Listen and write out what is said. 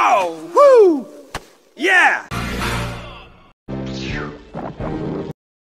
Whoa! Woo! Yeah!